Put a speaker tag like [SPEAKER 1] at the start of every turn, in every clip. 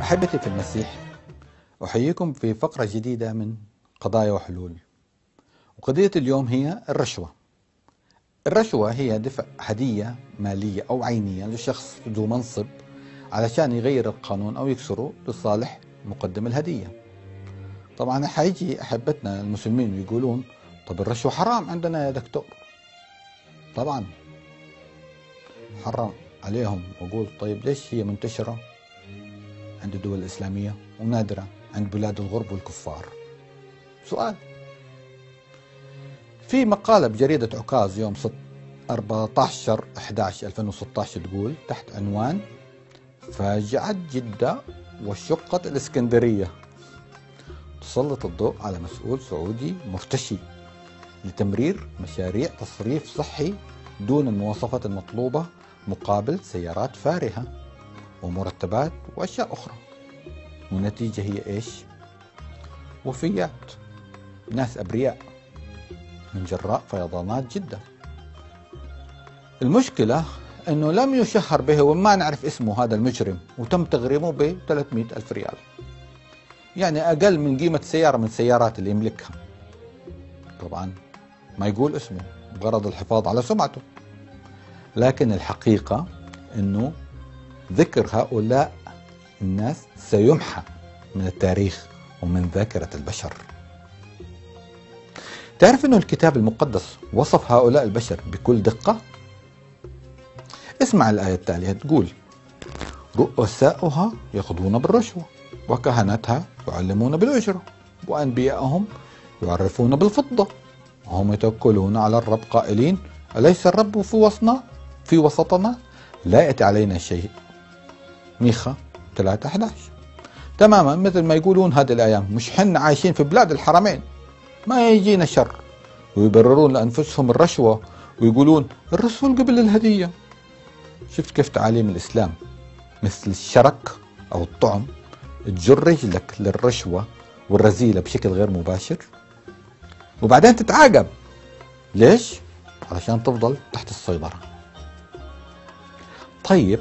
[SPEAKER 1] أحبتي في المسيح أحييكم في فقرة جديدة من قضايا وحلول. وقضية اليوم هي الرشوة. الرشوة هي دفع هدية مالية أو عينية لشخص ذو منصب علشان يغير القانون أو يكسره لصالح مقدم الهدية. طبعا حيجي أحبتنا المسلمين ويقولون طب الرشوة حرام عندنا يا دكتور. طبعا. حرام عليهم. وأقول طيب ليش هي منتشرة عند الدول الإسلامية ونادرة عند بلاد الغرب والكفار؟ سؤال. في مقالة بجريدة عكاظ يوم 14 11 2016 تقول تحت عنوان فاجعة جدة وشقة الإسكندرية. تسلط الضوء على مسؤول سعودي مرتشي لتمرير مشاريع تصريف صحي دون المواصفات المطلوبة مقابل سيارات فارهة ومرتبات وأشياء أخرى. والنتيجة هي إيش؟ وفيات ناس أبرياء من جراء فيضانات جدة المشكلة أنه لم يشهر به وما نعرف اسمه هذا المجرم وتم تغريمه ب 300 ألف ريال. يعني أقل من قيمة سيارة من السيارات اللي يملكها. طبعا ما يقول اسمه بغرض الحفاظ على سمعته. لكن الحقيقة أنه ذكر هؤلاء الناس سيمحى من التاريخ ومن ذاكرة البشر. تعرف أنه الكتاب المقدس وصف هؤلاء البشر بكل دقة؟ اسمع الآية التالية تقول رؤساؤها يقضون بالرشوة وكهنتها يعلمون بالأجرة وأنبياءهم يعرفون بالفضة وهم يتوكلون على الرب قائلين أليس الرب في وسطنا؟ في وسطنا لا يأتي علينا شيء. ميخا 3 11 تماما مثل ما يقولون هذه الأيام مش حنا عايشين في بلاد الحرمين. ما يجينا شر. ويبررون لأنفسهم الرشوة ويقولون الرسول قبل الهدية. شفت كيف تعاليم الإسلام؟ مثل الشرك أو الطعم تجر رجلك للرشوة والرذيلة بشكل غير مباشر. وبعدين تتعاقب. ليش؟ علشان تفضل تحت السيطرة. طيب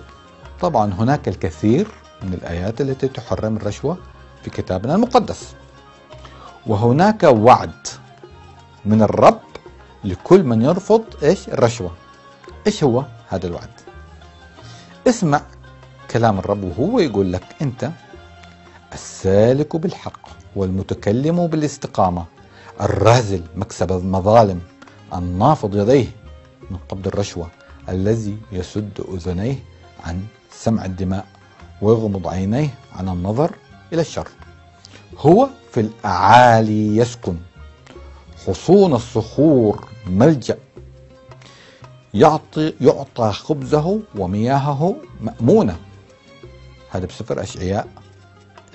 [SPEAKER 1] طبعا هناك الكثير من الآيات التي تحرم الرشوة في كتابنا المقدس. وهناك وعد من الرب لكل من يرفض إيش؟ الرشوة. إيش هو هذا الوعد؟ اسمع كلام الرب وهو يقول لك أنت السالك بالحق والمتكلم بالاستقامة الرازل مكسب المظالم النافض يديه من قبض الرشوة. الذي يسد أذنيه عن سمع الدماء ويغمض عينيه عن النظر إلى الشر. هو في الأعالي يسكن حصون الصخور ملجأ يعطي يعطى خبزه ومياهه مأمونة. هذا بسفر أشعياء.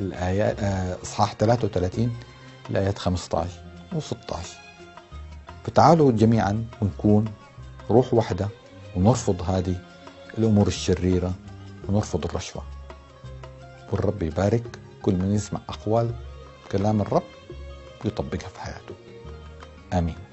[SPEAKER 1] الآيات إصحاح 33 الآيات 15 و16 فتعالوا جميعا ونكون روح واحدة. ونرفض هذه الأمور الشريرة ونرفض الرشوة. والرب يبارك كل من يسمع أقوال كلام الرب يطبقها في حياته. آمين.